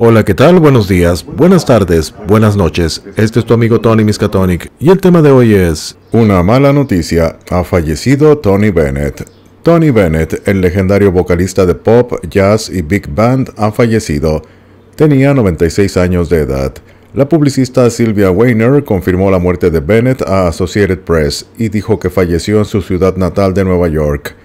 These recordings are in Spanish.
Hola, ¿qué tal? Buenos días, buenas tardes, buenas noches. Este es tu amigo Tony Miskatonic y el tema de hoy es Una mala noticia. Ha fallecido Tony Bennett. Tony Bennett, el legendario vocalista de pop, jazz y big band, ha fallecido. Tenía 96 años de edad. La publicista Sylvia Weiner confirmó la muerte de Bennett a Associated Press y dijo que falleció en su ciudad natal de Nueva York.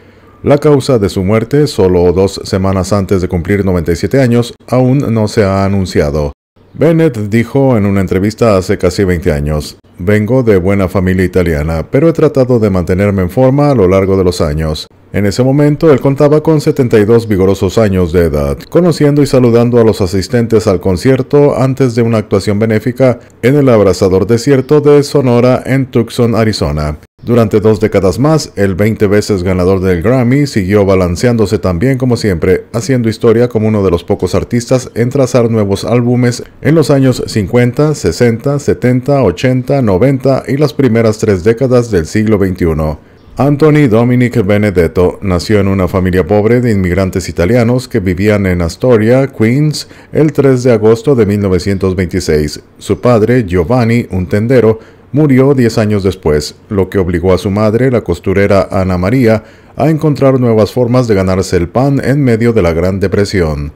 La causa de su muerte, solo dos semanas antes de cumplir 97 años, aún no se ha anunciado. Bennett dijo en una entrevista hace casi 20 años, Vengo de buena familia italiana, pero he tratado de mantenerme en forma a lo largo de los años. En ese momento él contaba con 72 vigorosos años de edad, conociendo y saludando a los asistentes al concierto antes de una actuación benéfica en el abrasador desierto de Sonora en Tucson, Arizona. Durante dos décadas más, el 20 veces ganador del Grammy siguió balanceándose también como siempre, haciendo historia como uno de los pocos artistas en trazar nuevos álbumes en los años 50, 60, 70, 80, 90 y las primeras tres décadas del siglo XXI. Anthony Dominic Benedetto nació en una familia pobre de inmigrantes italianos que vivían en Astoria, Queens, el 3 de agosto de 1926. Su padre, Giovanni, un tendero, murió 10 años después, lo que obligó a su madre, la costurera Ana María, a encontrar nuevas formas de ganarse el pan en medio de la Gran Depresión.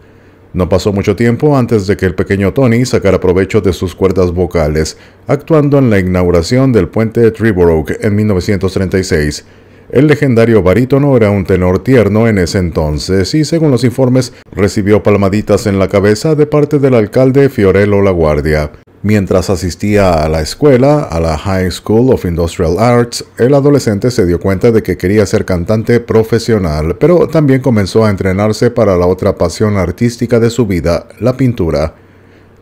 No pasó mucho tiempo antes de que el pequeño Tony sacara provecho de sus cuerdas vocales, actuando en la inauguración del puente Triborough en 1936. El legendario barítono era un tenor tierno en ese entonces y, según los informes, recibió palmaditas en la cabeza de parte del alcalde Fiorello La Guardia. Mientras asistía a la escuela, a la High School of Industrial Arts, el adolescente se dio cuenta de que quería ser cantante profesional, pero también comenzó a entrenarse para la otra pasión artística de su vida, la pintura.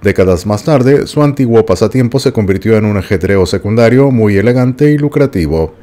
Décadas más tarde, su antiguo pasatiempo se convirtió en un ajetreo secundario muy elegante y lucrativo.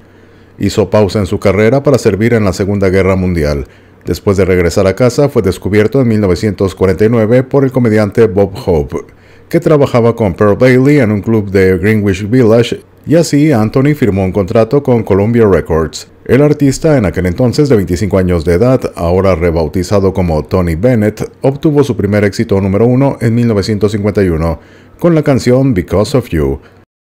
Hizo pausa en su carrera para servir en la Segunda Guerra Mundial. Después de regresar a casa, fue descubierto en 1949 por el comediante Bob Hope que trabajaba con Pearl Bailey en un club de Greenwich Village y así Anthony firmó un contrato con Columbia Records. El artista, en aquel entonces de 25 años de edad, ahora rebautizado como Tony Bennett, obtuvo su primer éxito número uno en 1951 con la canción Because of You,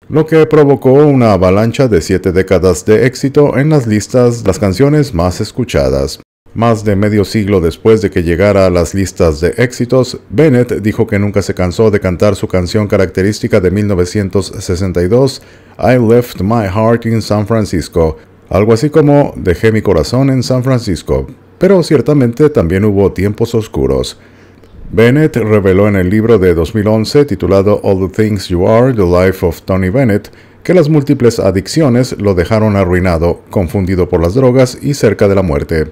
lo que provocó una avalancha de siete décadas de éxito en las listas de las canciones más escuchadas. Más de medio siglo después de que llegara a las listas de éxitos, Bennett dijo que nunca se cansó de cantar su canción característica de 1962, I Left My Heart in San Francisco, algo así como Dejé mi corazón en San Francisco. Pero ciertamente también hubo tiempos oscuros. Bennett reveló en el libro de 2011 titulado All the Things You Are, The Life of Tony Bennett, que las múltiples adicciones lo dejaron arruinado, confundido por las drogas y cerca de la muerte.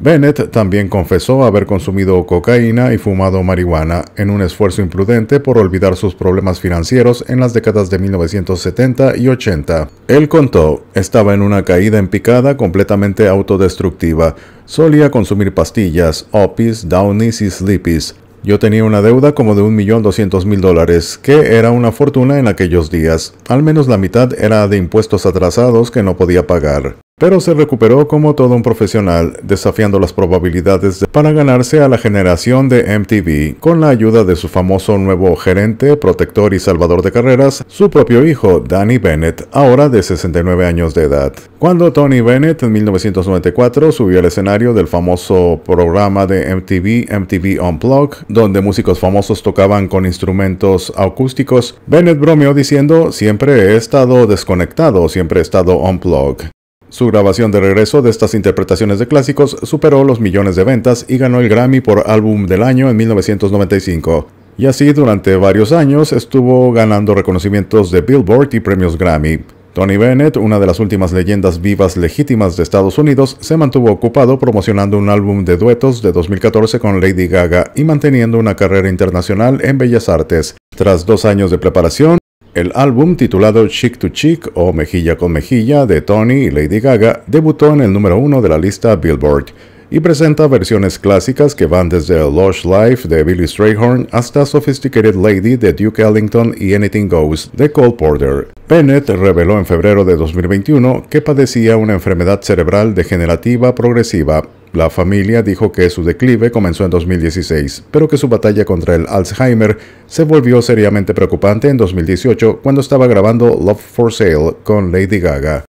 Bennett también confesó haber consumido cocaína y fumado marihuana en un esfuerzo imprudente por olvidar sus problemas financieros en las décadas de 1970 y 80. Él contó, estaba en una caída en picada completamente autodestructiva. Solía consumir pastillas, opis, downies y sleepies. Yo tenía una deuda como de 1.200.000 dólares, que era una fortuna en aquellos días. Al menos la mitad era de impuestos atrasados que no podía pagar pero se recuperó como todo un profesional, desafiando las probabilidades para ganarse a la generación de MTV con la ayuda de su famoso nuevo gerente, protector y salvador de carreras, su propio hijo, Danny Bennett, ahora de 69 años de edad. Cuando Tony Bennett en 1994 subió al escenario del famoso programa de MTV, MTV Unplugged, donde músicos famosos tocaban con instrumentos acústicos, Bennett bromeó diciendo, siempre he estado desconectado, siempre he estado unplugged. Su grabación de regreso de estas interpretaciones de clásicos superó los millones de ventas y ganó el Grammy por Álbum del Año en 1995. Y así durante varios años estuvo ganando reconocimientos de Billboard y premios Grammy. Tony Bennett, una de las últimas leyendas vivas legítimas de Estados Unidos, se mantuvo ocupado promocionando un álbum de duetos de 2014 con Lady Gaga y manteniendo una carrera internacional en bellas artes. Tras dos años de preparación, el álbum titulado Chick to Chick o Mejilla con Mejilla de Tony y Lady Gaga debutó en el número uno de la lista Billboard. y presenta versiones clásicas que van desde Lush Life de Billy Strayhorn hasta Sophisticated Lady de Duke Ellington y Anything Goes de Cole Porter. Bennett reveló en febrero de 2021 que padecía una enfermedad cerebral degenerativa progresiva. La familia dijo que su declive comenzó en 2016, pero que su batalla contra el Alzheimer se volvió seriamente preocupante en 2018 cuando estaba grabando Love for Sale con Lady Gaga.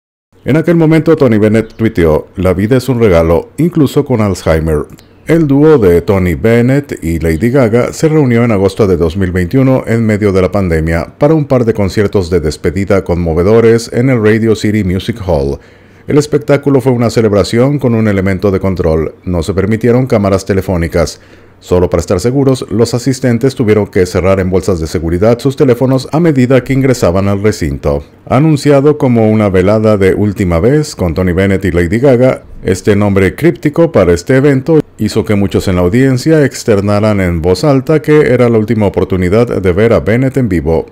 En aquel momento Tony Bennett tuiteó, La vida es un regalo, incluso con Alzheimer. El dúo de Tony Bennett y Lady Gaga se reunió en agosto de 2021 en medio de la pandemia para un par de conciertos de despedida conmovedores en el Radio City Music Hall. El espectáculo fue una celebración con un elemento de control. No se permitieron cámaras telefónicas. Solo para estar seguros, los asistentes tuvieron que cerrar en bolsas de seguridad sus teléfonos a medida que ingresaban al recinto. Anunciado como una velada de última vez con Tony Bennett y Lady Gaga, este nombre críptico para este evento hizo que muchos en la audiencia externaran en voz alta que era la última oportunidad de ver a Bennett en vivo.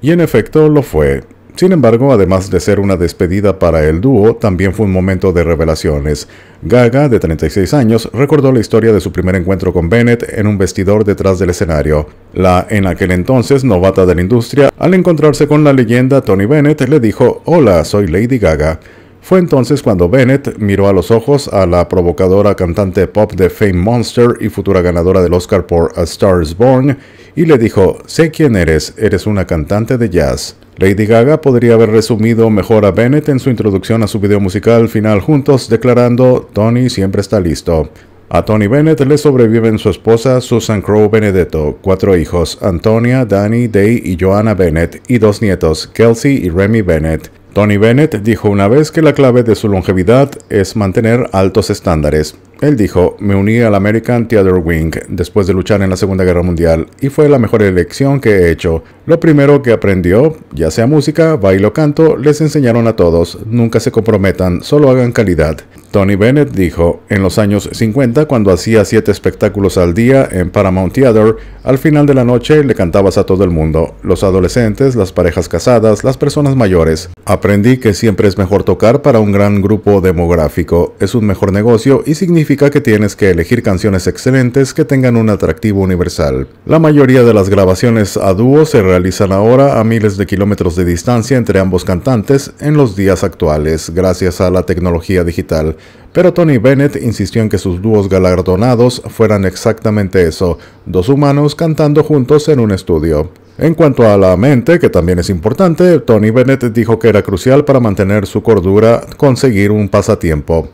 Y en efecto lo fue. Sin embargo, además de ser una despedida para el dúo, también fue un momento de revelaciones. Gaga, de 36 años, recordó la historia de su primer encuentro con Bennett en un vestidor detrás del escenario. La en aquel entonces novata de la industria, al encontrarse con la leyenda Tony Bennett, le dijo, Hola, soy Lady Gaga. Fue entonces cuando Bennett miró a los ojos a la provocadora cantante pop de Fame Monster y futura ganadora del Oscar por A Star is Born y le dijo, sé quién eres, eres una cantante de jazz. Lady Gaga podría haber resumido mejor a Bennett en su introducción a su video musical final juntos, declarando, Tony siempre está listo. A Tony Bennett le sobreviven su esposa Susan Crowe Benedetto, cuatro hijos, Antonia, Danny, Day y Joanna Bennett, y dos nietos, Kelsey y Remy Bennett. Tony Bennett dijo una vez que la clave de su longevidad es mantener altos estándares. Él dijo, me uní al American Theater Wing después de luchar en la Segunda Guerra Mundial y fue la mejor elección que he hecho. Lo primero que aprendió, ya sea música, baile o canto, les enseñaron a todos, nunca se comprometan, solo hagan calidad. Tony Bennett dijo, en los años 50, cuando hacía siete espectáculos al día en Paramount Theater, al final de la noche le cantabas a todo el mundo, los adolescentes, las parejas casadas, las personas mayores. Aprendí que siempre es mejor tocar para un gran grupo demográfico, es un mejor negocio y significa que tienes que elegir canciones excelentes que tengan un atractivo universal. La mayoría de las grabaciones a dúo se realizan ahora a miles de kilómetros de distancia entre ambos cantantes en los días actuales, gracias a la tecnología digital. Pero Tony Bennett insistió en que sus dúos galardonados fueran exactamente eso, dos humanos cantando juntos en un estudio. En cuanto a la mente, que también es importante, Tony Bennett dijo que era crucial para mantener su cordura conseguir un pasatiempo.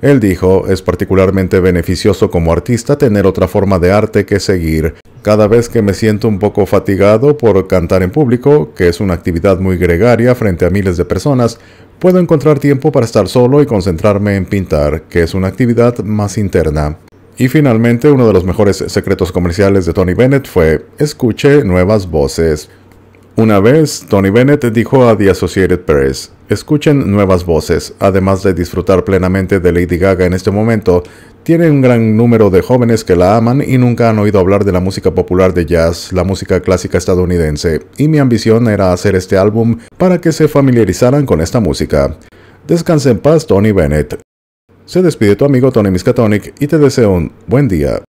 Él dijo, es particularmente beneficioso como artista tener otra forma de arte que seguir. Cada vez que me siento un poco fatigado por cantar en público, que es una actividad muy gregaria frente a miles de personas, puedo encontrar tiempo para estar solo y concentrarme en pintar, que es una actividad más interna. Y finalmente, uno de los mejores secretos comerciales de Tony Bennett fue, escuche nuevas voces. Una vez, Tony Bennett dijo a The Associated Press, escuchen nuevas voces, además de disfrutar plenamente de Lady Gaga en este momento, tiene un gran número de jóvenes que la aman y nunca han oído hablar de la música popular de jazz, la música clásica estadounidense, y mi ambición era hacer este álbum para que se familiarizaran con esta música. Descanse en paz, Tony Bennett. Se despide tu amigo Tony Miskatonic y te deseo un buen día.